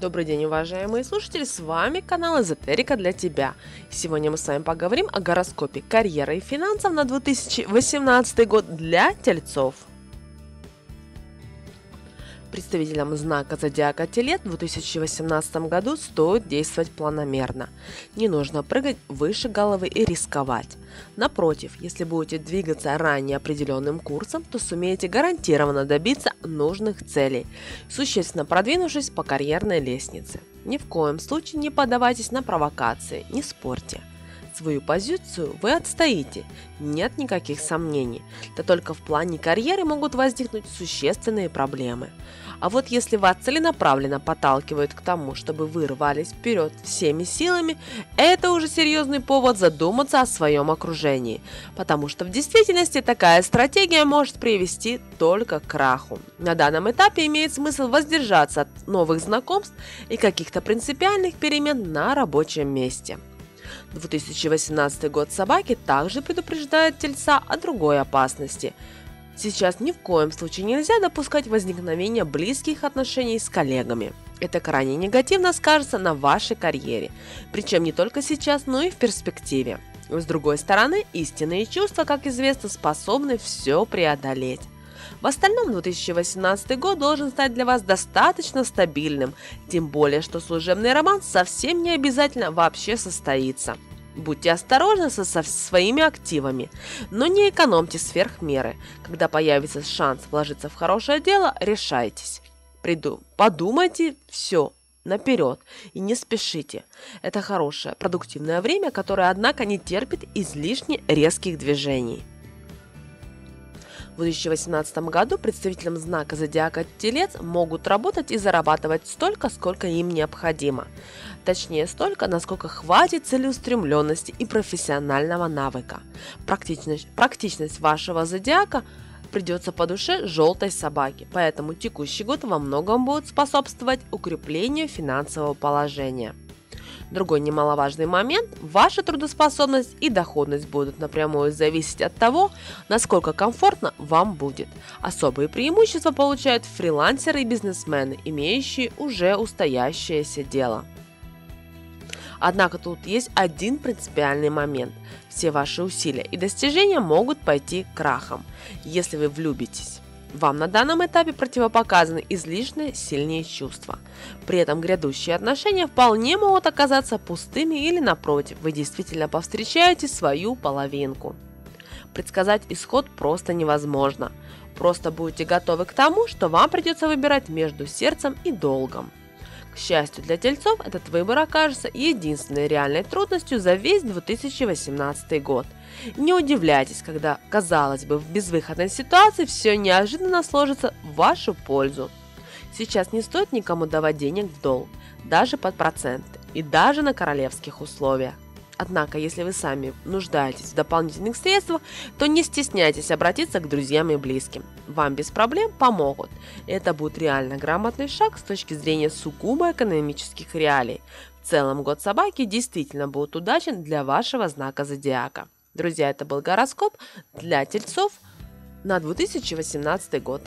Добрый день, уважаемые слушатели, с вами канал Эзотерика для тебя. Сегодня мы с вами поговорим о гороскопе карьеры и финансов на 2018 год для тельцов. Представителям знака зодиака Телец в 2018 году стоит действовать планомерно. Не нужно прыгать выше головы и рисковать. Напротив, если будете двигаться ранее определенным курсом, то сумеете гарантированно добиться нужных целей, существенно продвинувшись по карьерной лестнице. Ни в коем случае не поддавайтесь на провокации, не спорьте – свою позицию, вы отстоите, нет никаких сомнений. Да только в плане карьеры могут возникнуть существенные проблемы. А вот если вас целенаправленно подталкивают к тому, чтобы вы рвались вперед всеми силами, это уже серьезный повод задуматься о своем окружении, потому что в действительности такая стратегия может привести только к краху. На данном этапе имеет смысл воздержаться от новых знакомств и каких-то принципиальных перемен на рабочем месте. 2018 год собаки также предупреждает тельца о другой опасности. Сейчас ни в коем случае нельзя допускать возникновения близких отношений с коллегами. Это крайне негативно скажется на вашей карьере, причем не только сейчас, но и в перспективе. С другой стороны, истинные чувства, как известно, способны все преодолеть. В остальном 2018 год должен стать для вас достаточно стабильным, тем более, что служебный роман совсем не обязательно вообще состоится. Будьте осторожны со, со своими активами, но не экономьте сверх меры. Когда появится шанс вложиться в хорошее дело, решайтесь. Приду. Подумайте все наперед и не спешите. Это хорошее, продуктивное время, которое, однако, не терпит излишне резких движений. В 2018 году представителям знака зодиака Телец могут работать и зарабатывать столько, сколько им необходимо. Точнее, столько, насколько хватит целеустремленности и профессионального навыка. Практичность, практичность вашего зодиака придется по душе желтой собаке, поэтому текущий год во многом будет способствовать укреплению финансового положения. Другой немаловажный момент – ваша трудоспособность и доходность будут напрямую зависеть от того, насколько комфортно вам будет. Особые преимущества получают фрилансеры и бизнесмены, имеющие уже устоящееся дело. Однако тут есть один принципиальный момент. Все ваши усилия и достижения могут пойти крахом, если вы влюбитесь. Вам на данном этапе противопоказаны излишне сильнее чувства. При этом грядущие отношения вполне могут оказаться пустыми или напротив, вы действительно повстречаете свою половинку. Предсказать исход просто невозможно. Просто будете готовы к тому, что вам придется выбирать между сердцем и долгом. Счастью для тельцов, этот выбор окажется единственной реальной трудностью за весь 2018 год. Не удивляйтесь, когда, казалось бы, в безвыходной ситуации все неожиданно сложится в вашу пользу. Сейчас не стоит никому давать денег в долг, даже под проценты и даже на королевских условиях. Однако, если вы сами нуждаетесь в дополнительных средствах, то не стесняйтесь обратиться к друзьям и близким. Вам без проблем помогут. Это будет реально грамотный шаг с точки зрения сугубо экономических реалий. В целом, год собаки действительно будет удачен для вашего знака зодиака. Друзья, это был гороскоп для тельцов на 2018 год.